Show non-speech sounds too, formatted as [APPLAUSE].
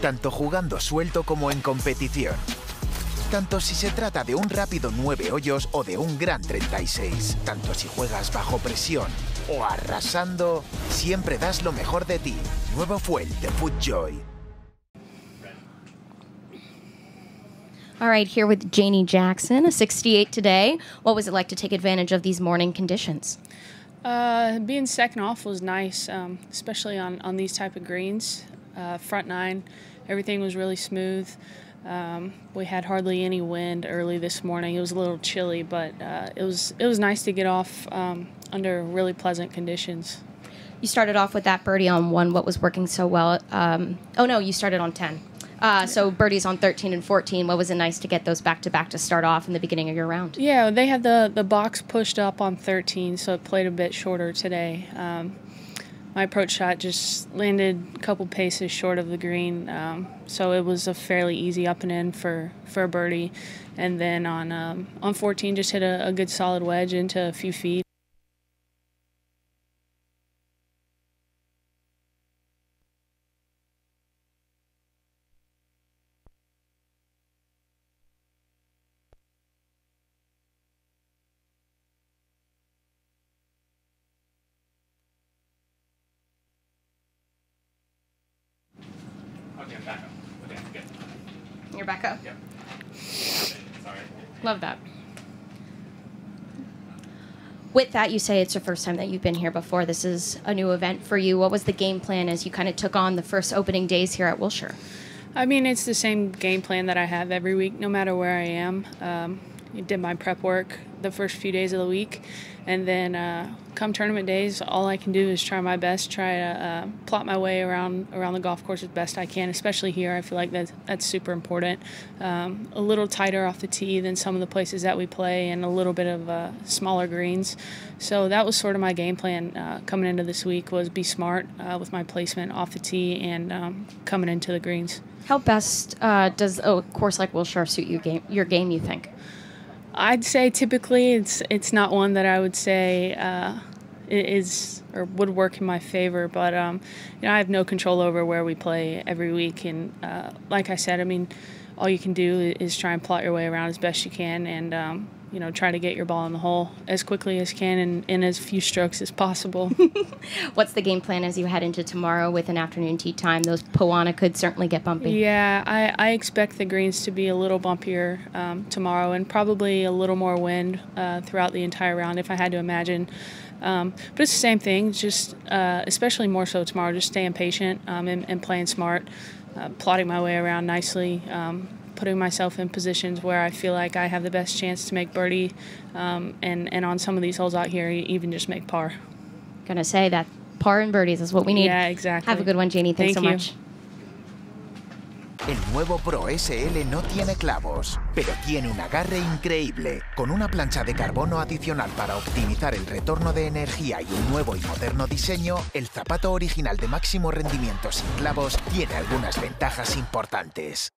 tanto jugando suelto como en competición. Tanto si se trata de un rápido 9 hoyos o de un gran 36. Tanto si juegas bajo presión o arrasando, siempre das lo mejor de ti. Nuevo Fuel de FootJoy. All right, here with Janie Jackson, a 68 today. What was it like to take advantage of these morning conditions? Uh, being second off was nice, um, especially on, on these type of greens. Uh, front nine, everything was really smooth. Um, we had hardly any wind early this morning. It was a little chilly, but uh, it was it was nice to get off um, under really pleasant conditions. You started off with that birdie on one. What was working so well? Um, oh no, you started on ten. Uh, so birdies on 13 and 14. What was it nice to get those back to back to start off in the beginning of your round? Yeah, they had the the box pushed up on 13, so it played a bit shorter today. Um, my approach shot just landed a couple paces short of the green, um, so it was a fairly easy up and in for, for a birdie. And then on um, on 14, just hit a, a good solid wedge into a few feet. You're back up. Yep. Sorry. Love that. With that, you say it's the first time that you've been here before. This is a new event for you. What was the game plan as you kind of took on the first opening days here at Wilshire? I mean, it's the same game plan that I have every week, no matter where I am. Um, I did my prep work the first few days of the week, and then uh, come tournament days, all I can do is try my best, try to uh, plot my way around around the golf course as best I can. Especially here, I feel like that's that's super important. Um, a little tighter off the tee than some of the places that we play, and a little bit of uh, smaller greens. So that was sort of my game plan uh, coming into this week was be smart uh, with my placement off the tee and um, coming into the greens. How best uh, does a course like Wilshire suit your game? Your game, you think? I'd say typically it's it's not one that I would say uh, is or would work in my favor, but um, you know I have no control over where we play every week, and uh, like I said, I mean, all you can do is try and plot your way around as best you can, and um, you know try to get your ball in the hole as quickly as can and in as few strokes as possible. [LAUGHS] [LAUGHS] What's the game plan as you head into tomorrow with an afternoon tee time? Those Poa annua could certainly get bumpy. Yeah, I, I expect the greens to be a little bumpier um, tomorrow and probably a little more wind uh, throughout the entire round if I had to imagine. Um, but it's the same thing, just uh, especially more so tomorrow, just staying patient um, and, and, playing smart, uh, plotting my way around nicely, um, putting myself in positions where I feel like I have the best chance to make birdie, um, and and on some of these holes out here, even just make par. Gonna say that par and birdies is what we need. Yeah, exactly. Have a good one, Janie. Thanks Thank so you. much. El nuevo Pro SL no tiene clavos, pero tiene un agarre increíble, con una plancha de carbono adicional para optimizar el retorno de energía y un nuevo y moderno diseño, el zapato original de máximo rendimiento sin clavos tiene algunas ventajas importantes.